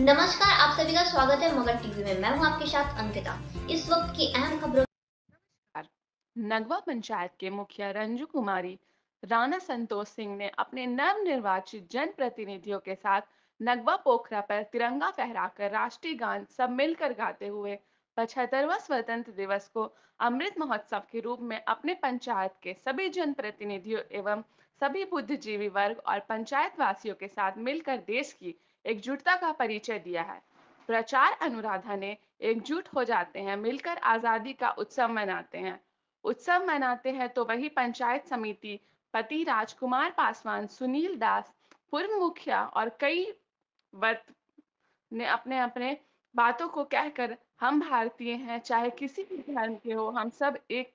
नमस्कार, आप सभी का स्वागत है मगर टीवी में। मैं हूँ आपके साथ अंकिता। इस वक्त की अहम खबरों नगवा पंचायत के मुखिया रंजू कुमारी, राणा संतोष सिंह ने अपने नव निर्वाचित जनप्रतिनिधियों के साथ नगवा पोखरा पर तिरंगा फहराकर राष्ट्रीय गान सब मिलकर गाते हुए पचहत्तरवा स्वतंत्र दिवस को अमृत महोत्सव के रूप में अपने पंचायत के सभी जनप्रतिनिधियों एवं सभी बुद्धिजीवी वर्ग और पंचायत वासियों के साथ मिलकर देश की एकजुटता का परिचय दिया है। प्रचार अनुराधा ने एकजुट हो जाते हैं, मिलकर आज़ादी का उत्सव मनाते हैं। उत्सव मनाते हैं तो वही पंचायत समिति, पति राजकुमार पासवान, सुनील दास पूर्व मुखिया और कई वर्त ने अपने अपने बातों को कहकर हम भारतीय हैं, चाहे किसी भी धर्म के हो, हम सब एक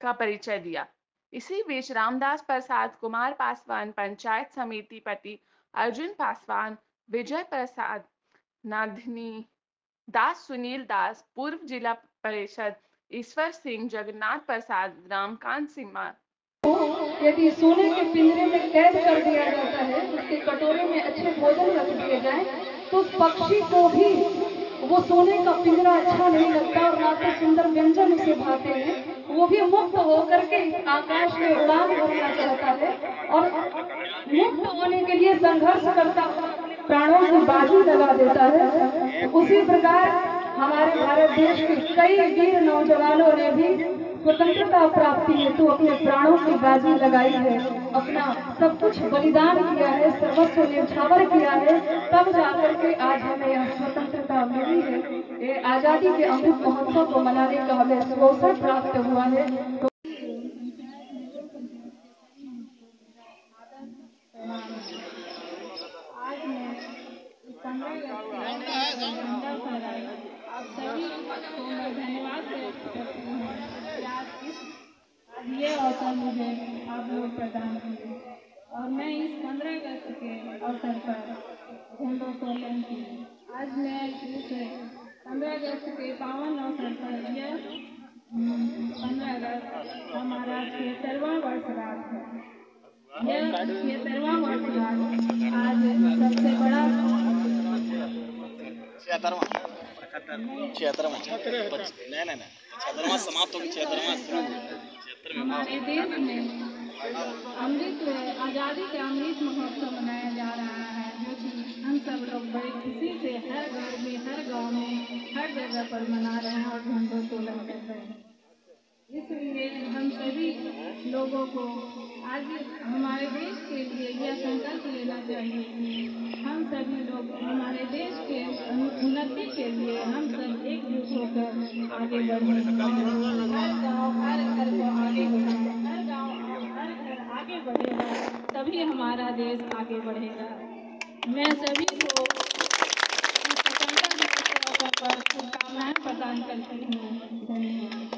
का परिचय दिया। इसी बीच रामदास प्रसाद कुमार पासवान, पंचायत समिति पति अर्जुन पासवान विजय प्रसाद नाधनी दास, सुनील दास, पूर्व जिला परिषद, ईश्वर सिंह, जगन्नाथ प्रसाद, रामकांत सिम्हा यदि सोने के पिंजरे में कैद कर दिया जाता है, उसके कटोरे में अच्छे भोजन रख दिए जाए तो उस पक्षी को भी वो सोने का पिंजरा अच्छा नहीं लगता और ना तो सुंदर व्यंजन उसे भाते हैं। वो भी मुक्त होकर के इस आकाश में उड़ान भरना चाहता है और मुक्त होने के लिए संघर्ष करता प्राणों की बाजी लगा देता है। उसी प्रकार हमारे भारत देश के कई वीर नौजवानों ने भी स्वतंत्रता प्राप्ति हेतु अपने प्राणों की बाजी लगाई है। अपना सब कुछ बलिदान किया है, सर्वस्व न्यौछावर किया है। तब जाकर के आज हमें यह स्वतंत्रता मिली है। आज़ादी के अमृत महोत्सव को मनाने का हमें अवसर प्राप्त हुआ है तो आज मैं पंद्रह झंडा फहराई और मैं इस पंद्रह अगस्त के अवसर पर आज मैं पंद्रह अगस्त के पावन अवसर पर यह पंद्रह अगस्त हमारा छिहत्तरवा वर्षगांठ है। यह छिहत्तरवा वर्षगांठ आज सबसे बड़ा छिहत्तरवा छिहत्तरवा नहीं नहीं नहीं। छिहत्तरवा समाप्त होगी छिहत्तरवा में अमृत, आज़ादी का अमृत महोत्सव मनाया जा रहा है, जो कि हम सब लोग बड़े खुशी से हर घर में, हर गाँव में, हर जगह पर मना रहे हैं और झंडोत्तोलन कर रहे हैं। इसलिए हम सभी लोगों को आज हमारे देश के लिए यह संकल्प लेना चाहिए कि हम सभी लोग हमारे देश के उन्नति के लिए हम सब एक दूसरे को आगे बढ़े हर गाँव हर घर को आगे बढ़ाएँ, हर गाँव हर घर आगे बढ़ेगा, तभी हमारा देश आगे बढ़ेगा। मैं सभी को स्वतंत्रता दिवस के अवसर पर शुभकामनाएँ प्रदान करती हूँ।